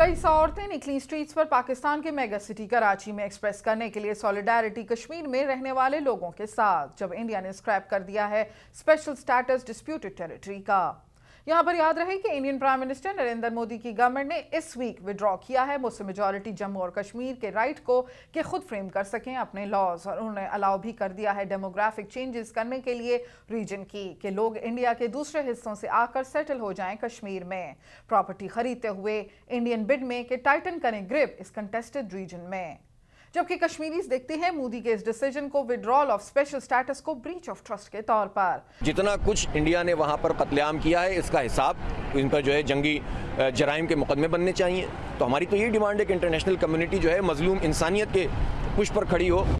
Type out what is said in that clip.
कई सौ औरतें निकली स्ट्रीट्स पर पाकिस्तान के मेगा सिटी कराची में एक्सप्रेस करने के लिए सॉलिडारिटी कश्मीर में रहने वाले लोगों के साथ, जब इंडिया ने स्क्रैप कर दिया है स्पेशल स्टेटस डिस्प्यूटेड टेरिटरी का। यहाँ पर याद रहे कि Indian prime minister Narendra Modi की गवर्नमेंट ने इस वीक विड्रॉ किया है। मुस्लिम मेजोरिटी जम्मू और कश्मीर के राइट को कि खुद फ्रेम कर सकें अपने लॉज और उन्होंने अलाउ भी कर दिया है डेमोग्राफिक चेंजेस करने के लिए रीजन की, कि लोग इंडिया के दूसरे हिस्सों से आकर सेटल हो जाएँ कश्मीर में। प्रॉपर्टी खरीदते हुए इंडियन बिड में कि टाइटन करें ग्रिप इस कंटेस्टेड रीजन में। जबकि कश्मीरीज देखते हैं मोदी के इस डिसीज़न को विड्रॉल ऑफ़ स्पेशल स्टेटस को ब्रीच ऑफ़ ट्रस्ट के तौर पर। जितना कुछ इंडिया ने वहाँ पर कतलेआम किया है, इसका हिसाब इन पर जो है जंगी जराइम के मुकदमे बनने चाहिए। तो हमारी तो ये डिमांड है कि इंटरनेशनल कम्युनिटी जो है, मजलूम इंसानियत के पुश पर खड़ी हो।